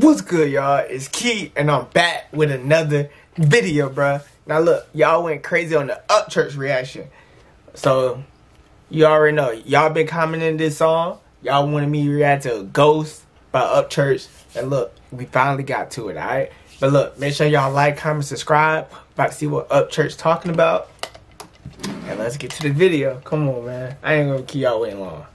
What's good, y'all? It's Key, and I'm back with another video, bruh. Now, look, y'all went crazy on the Upchurch reaction. So, you already know. Y'all been commenting this song. Y'all wanted me to react to Ghost by Upchurch. And look, we finally got to it, alright? But look, make sure y'all like, comment, subscribe. About to see what Upchurch talking about. And let's get to the video. Come on, man. I ain't gonna keep y'all waiting long.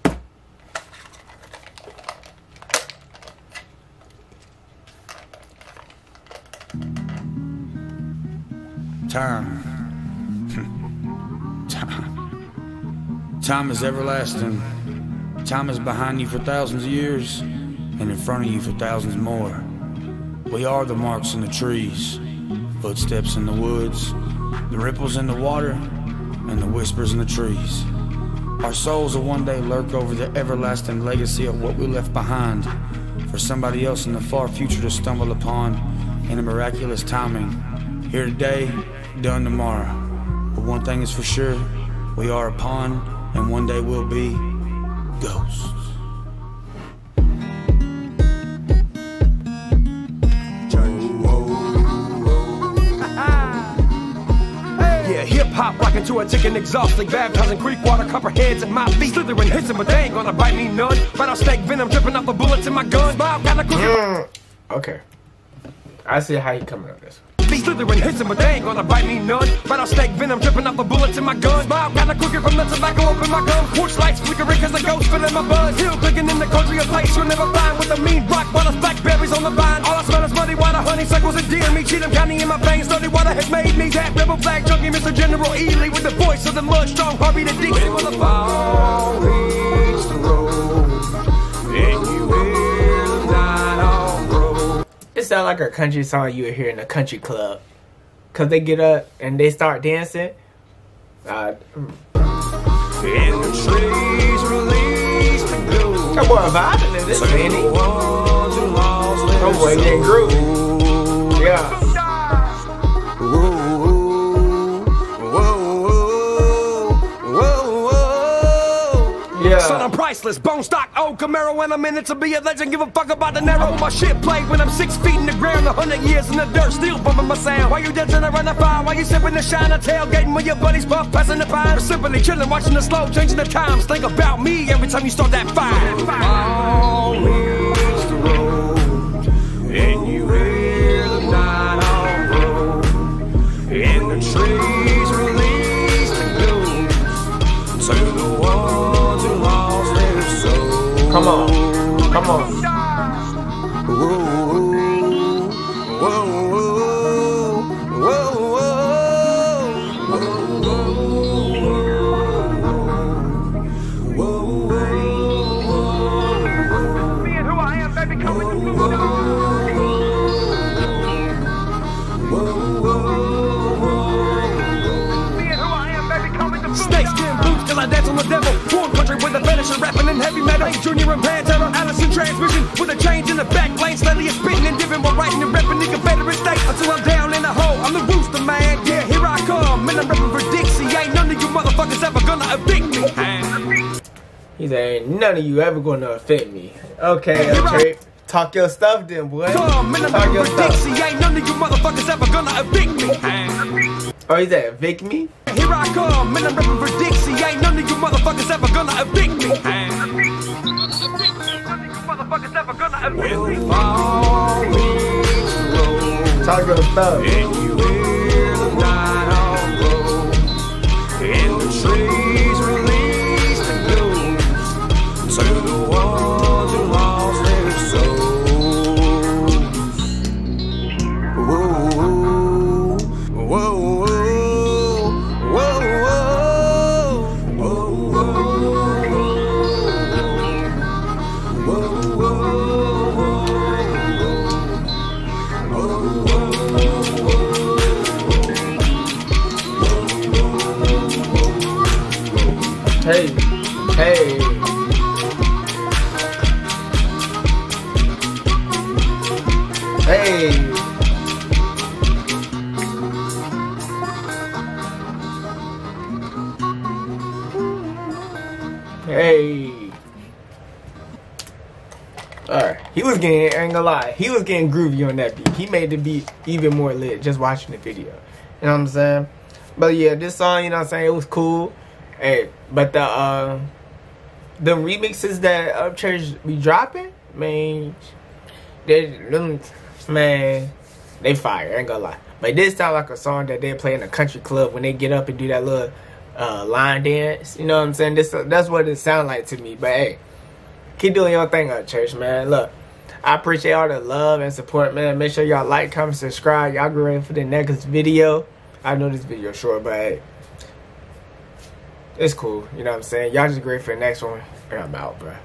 Time. Time. Is everlasting. Time is behind you for thousands of years and in front of you for thousands more. We are the marks in the trees, footsteps in the woods, the ripples in the water, and the whispers in the trees. Our souls will one day lurk over the everlasting legacy of what we left behind for somebody else in the far future to stumble upon in a miraculous timing. Here today, done tomorrow. But one thing is for sure, we are upon, and one day we'll be, ghosts. Yeah, hip hop rocking to a ticking exhausting, baptizing creek water, copper heads at my feet, slithering hissing, but they ain't gonna bite me none. Rattlesnake venom dripping off the bullets in my gun. Smile, got a. Okay. I see how you coming up this. Be slithering hissing, but they ain't gonna bite me none. Rattlesnake venom dripping off the bullets in my gun. Smile, got a cookie from the tobacco up in my gum. Porch lights flickering cause the ghost filling my buzz. Hill clicking in the country, a place you'll never find. With the mean rock, while blackberries on the vine. All I smell is muddy water, honeysuckles and deer meat. Cheatham County in my veins, dirty water has made me that rebel flag junkie, Mr. General Ely. With the voice of the mud, strong Harvey the D. When will the fall sounds like a country song you would hear in a country club. Cause they get up and they start dancing. Uh, And the trees release the gloom. that boy vibing in this, ain't he? Ones who lost their That boy getting groovy. Yeah. Son, Bone stock, old Camaro, and I'm in it to be a legend. Give a fuck about the narrow. My shit played when I'm six feet in the ground, a hundred years in the dirt, still bumping my sound. Why you dancing around the fire, Why you sipping the shine, a tailgating with your buddies, puff, passing the pine. Or simply chilling, watching the slow, changing the times. Think about me every time you start that fire. All reach I dance on the devil. Born country with a fetish of rapping and heavy metal. Ain't Junior and Pantera, Allison transmission with a change in the back lane. Steadily spitting and dipping while writing and repping the Confederate state until I'm down in the hole. I'm the rooster man, yeah, here I come. And I'm repping for Dixie. Ain't none of you motherfuckers ever gonna evict me. He said, ain't none of you ever gonna affect me. Okay, okay. Talk your stuff then, boy. Come, and Talk your stuff. Dixie. Ain't none of you motherfuckers ever gonna evict me. Oh, he said, evict me? Here I come, and I'm repping for Dixie. Ain't none of you motherfuckers ever gonna evict me. Motherfuckers never gonna admit When me. the fall reach the road, Talk your stuff. Hey, hey. Hey. Hey. Alright. He was getting, I ain't gonna lie, he was getting groovy on that beat. He made the beat even more lit just watching the video. You know what I'm saying? But yeah, this song, you know what I'm saying, it was cool. Hey, but the uh the remixes that Upchurch be dropping, man, they them man, they fire, I ain't gonna lie. But this sound like a song that they play in a country club when they get up and do that little uh, line dance. You know what I'm saying? This that's what it sound like to me. But hey, keep doing your thing Upchurch, man. Look, I appreciate all the love and support, man. Make sure y'all like, comment, subscribe. Y'all ready for the next video. I know this video short, but hey, it's cool. You know what I'm saying? Y'all just great for the next one. And I'm out, bro.